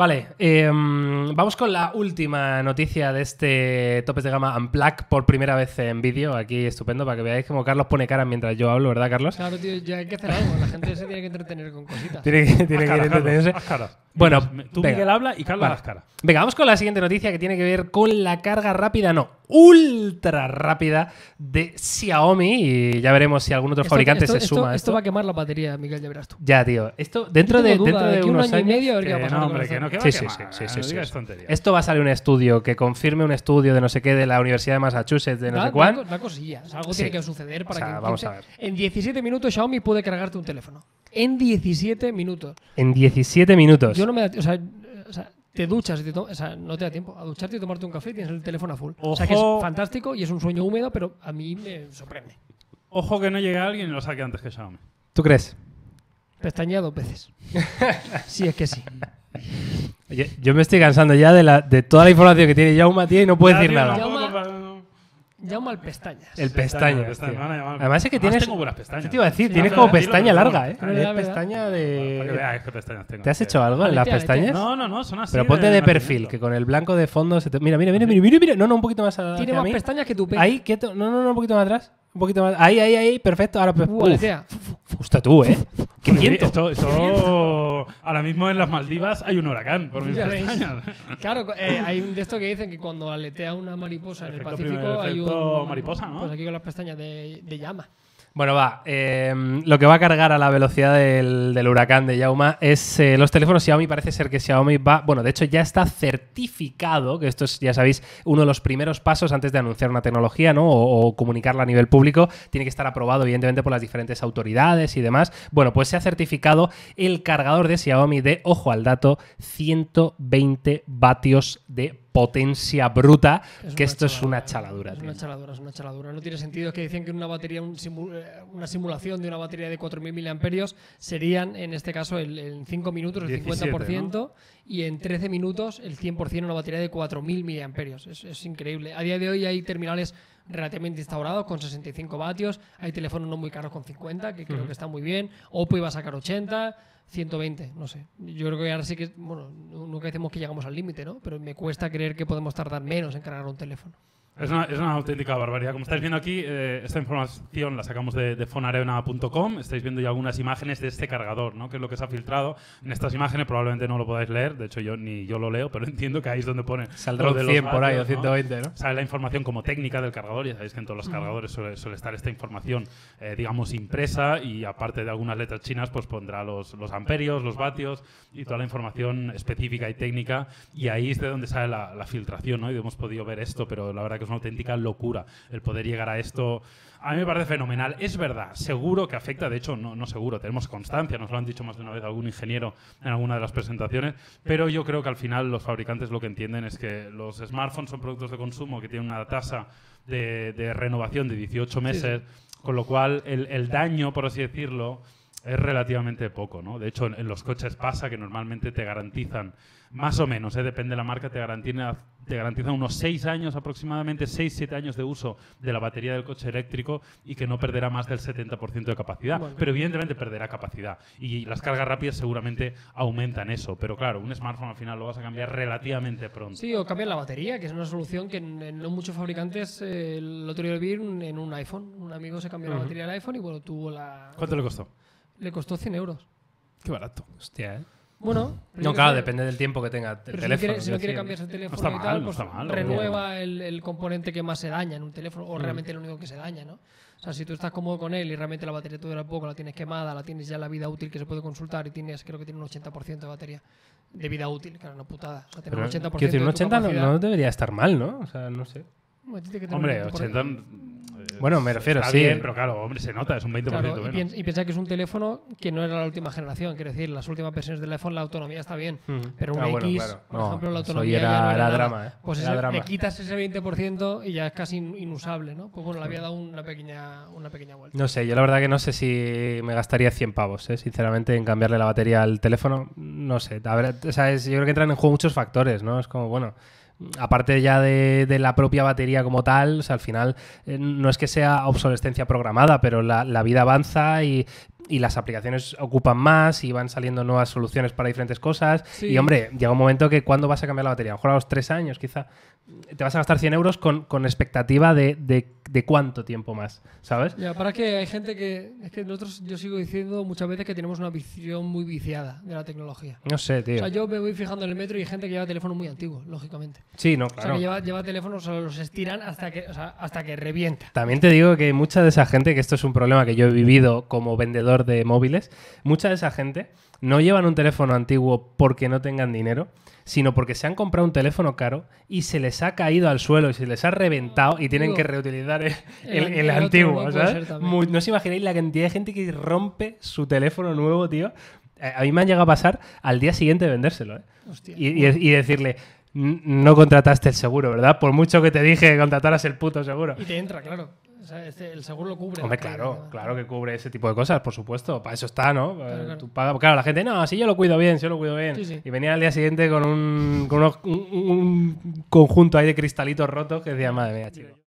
Vale, em, vamos con la última noticia de este Topes de Gama Unplug por primera vez en vídeo. Aquí estupendo para que veáis cómo Carlos pone cara mientras yo hablo, ¿verdad, Carlos? Claro, tío, ya hay que hacer algo. La gente se tiene que entretener con cositas. Tiene que, tiene que cara, entretenerse. Carlos, cara. Bueno, tú venga. Miguel habla y Carlos Vale. las cara. Venga, vamos con la siguiente noticia que tiene que ver con la carga rápida, no, ultra rápida de Xiaomi. Y ya veremos si algún otro Esto- fabricante esto- se esto- suma esto esto. va a quemar la batería, Miguel, ya verás tú. Ya, tío. Esto dentro Yo de, dentro de aquí un unos año y años. medio a ver qué va a Que pasar no, hombre, que no, que va Sí, a sí, quemar. sí, sí, no sí, digas sí. tonterías. Esto va a salir un estudio que confirme un estudio de no sé qué de la Universidad de Massachusetts, de no Da- sé cuál. co- da cosillas. Algo Sí. tiene que suceder para O sea, que en vamos 15 a ver. en 17 minutos Xiaomi puede cargarte un teléfono. En 17 minutos. En 17 minutos. Yo no me da, o sea, o sea, te duchas y te o sea, no te da tiempo a ducharte y tomarte un café y tienes el teléfono a full. O sea que es fantástico y es un sueño húmedo, pero a mí me sorprende. Ojo que no llegue alguien y lo saque antes que Xiaomi. ¿Tú crees? Pestañea dos veces. sí, es que sí. Oye, yo me estoy cansando ya de, la, de toda la información que tiene Yauma, tío, y no puede Ya, decir tío, nada. no Llama al pestañas. El pestaña. pestañas, Además es que Además tienes. tengo buenas pestañas. Eso te iba a decir, Sí, tienes no, como pestaña larga, ¿eh? Pero Es verdad, pestaña Para que de. veáis qué pestañas tengo. ¿Te has hecho algo en las pestañas? No, no, no, son así. Pero ponte de perfil, que con el blanco de fondo se te. Mira, mira, mira, mira, mira, mira. No, no, un poquito más a- Tiene más pestañas que tu pe. Ahí, quieto. No, no, no, un poquito más atrás. Un poquito más. Ahí, ahí, ahí. Perfecto. Ahora. Uh, Uf. Justo tú, ¿eh? ¡Qué viento! Esto, esto- ahora mismo en las Maldivas hay un huracán por mis. Claro, eh, hay un de esto que dicen que cuando aletea una mariposa en el Pacífico hay un mariposa, ¿no? Pues aquí con las pestañas de, de llama. Bueno, va. eh, lo que va a cargar a la velocidad del, huracán de Yauma es eh, los teléfonos Xiaomi. Parece ser que Xiaomi va. Bueno, de hecho, ya está certificado, que esto es, ya sabéis, uno de los primeros pasos antes de anunciar una tecnología, ¿no? O, o comunicarla a nivel público. Tiene que estar aprobado, evidentemente, por las diferentes autoridades y demás. Bueno, pues se ha certificado el cargador de Xiaomi de, ojo al dato, 120 vatios de potencia bruta. Es que esto es una chaladura, chaladura. Es tío. una chaladura, es una chaladura. No tiene sentido Es que decían que una batería, un simu- eh, una simulación de una batería de 4.000 miliamperios serían, en este caso, el- en 5 minutos el 17, 50% y en 13 minutos el 100% una batería de 4.000 miliamperios. Es, es increíble. A día de hoy hay terminales relativamente instaurados con 65 vatios. Hay teléfonos no muy caros con 50, que creo que está muy bien. Oppo iba a sacar 80. 120, no sé. Yo creo que ahora sí que, bueno, nunca decimos que llegamos al límite, ¿no? Pero me cuesta creer que podemos tardar menos en cargar un teléfono. Es una, es una auténtica barbaridad. Como estáis viendo aquí, eh, esta información la sacamos de, de fonarena.com. Estáis viendo ya algunas imágenes de este cargador, ¿no? que es lo que se ha filtrado. En estas imágenes probablemente no lo podáis leer, de hecho yo ni yo lo leo, pero entiendo que ahí es donde pone Saldrá lo un de los 100 por ahí o vatios, ¿no? 120, ¿no? Sale la información como técnica del cargador. Ya sabéis que en todos los cargadores suele, suele estar esta información, eh, digamos, impresa y aparte de algunas letras chinas, pues pondrá los, los amperios, los vatios y toda la información específica y técnica. Y ahí es de donde sale la, la filtración, ¿no? Y hemos podido ver esto, pero la verdad que es una auténtica locura el poder llegar a esto. A mí me parece fenomenal. Es verdad, seguro que afecta, de hecho, no, no seguro, tenemos constancia, nos lo han dicho más de una vez algún ingeniero en alguna de las presentaciones, pero yo creo que al final los fabricantes lo que entienden es que los smartphones son productos de consumo que tienen una tasa de, de renovación de 18 meses, con lo cual el, el daño, por así decirlo, es relativamente poco, ¿no? De hecho, en, en los coches pasa que normalmente te garantizan, más o menos, ¿eh? depende de la marca, te garantiza, te garantizan unos 6 años aproximadamente, 6-7 años de uso de la batería del coche eléctrico y que no perderá más del 70% de capacidad. Bueno. Pero evidentemente perderá capacidad. Y las cargas rápidas seguramente aumentan eso. Pero claro, un smartphone al final lo vas a cambiar relativamente pronto. Sí, o cambiar la batería, que es una solución que en, en no muchos fabricantes eh, lo otro día vi en, en un iPhone. Un amigo se cambió la batería del iPhone y bueno, tuvo la. ¿Cuánto le costó? Le costó 100 euros. Qué barato. Hostia, ¿eh? Bueno, No, claro, depende del tiempo que tenga el Pero si no teléfono. quiere, si no quiere cambiarse el teléfono está y mal, tal, no pues está mal, renueva el, el componente que más se daña en un teléfono, o realmente lo único que se daña, ¿no? O sea, si tú estás cómodo con él y realmente la batería te dura poco, la tienes quemada, la tienes ya la vida útil que se puede consultar y tienes, creo que tiene un 80% de batería de vida útil, claro, una putada. O sea, tener un 80% quiero decir, un de tu 80 no, no debería estar mal, ¿no? O sea, no sé. Hombre, tiene que tener Hombre, un 80. 20%. Bueno, me refiero, está sí. bien, pero claro, hombre, se nota, es un 20% Claro, y, menos. piensa, y piensa que es un teléfono que no era la última generación, quiero decir, las últimas versiones del iPhone la autonomía está bien, pero un Ah, bueno, X, claro. por No, ejemplo, la autonomía era- ya no era era nada. drama, ¿eh? Pues Era ese- drama. le quitas ese 20% y ya es casi in- inusable, ¿no? Pues bueno, le había dado una pequeña, una pequeña vuelta. No sé, yo la verdad que no sé si me gastaría 100 pavos, ¿eh? sinceramente, en cambiarle la batería al teléfono. No sé, a ver, o sea, es- yo creo que entran en juego muchos factores, ¿no? Es como, bueno, aparte ya de, la propia batería como tal, o sea, al final eh, no es que sea obsolescencia programada, pero la vida avanza y y las aplicaciones ocupan más y van saliendo nuevas soluciones para diferentes cosas. Sí. Y hombre, llega un momento que ¿cuándo vas a cambiar la batería? A lo mejor a los tres años, quizá. Te vas a gastar 100 euros con, con expectativa de, de- de cuánto tiempo más, ¿sabes? Ya, para que hay gente que. Es que nosotros, yo sigo diciendo muchas veces que tenemos una visión muy viciada de la tecnología. No sé, tío. O sea, yo me voy fijando en el metro y hay gente que lleva teléfonos muy antiguos, lógicamente. Sí, no, O sea, claro. que lleva, lleva teléfonos, o los estiran hasta que, o sea, hasta que revienta. También te digo que mucha de esa gente, que esto es un problema que yo he vivido como vendedor de móviles, mucha de esa gente no llevan un teléfono antiguo porque no tengan dinero, sino porque se han comprado un teléfono caro y se les ha caído al suelo y se les ha reventado y tienen que reutilizar el, el antiguo, ¿no? Os imagináis la cantidad de gente que rompe su teléfono nuevo, tío. A mí me han llegado a pasar al día siguiente de vendérselo, ¿eh? Y, y- y decirle, "N- no contrataste el seguro, ¿verdad? Por mucho que te dije que contrataras el puto seguro. Y te entra, claro. Sea, este- el seguro lo cubre. Hombre, la claro, claro que cubre ese tipo de cosas, por supuesto. Para eso está, ¿no? Eh, claro. Tú pagas- claro, la gente, no, si yo lo cuido bien, si yo lo cuido bien. Sí, sí. Y venía al día siguiente con un, con unos- un, un conjunto ahí de cristalitos rotos que decía, madre mía, chico.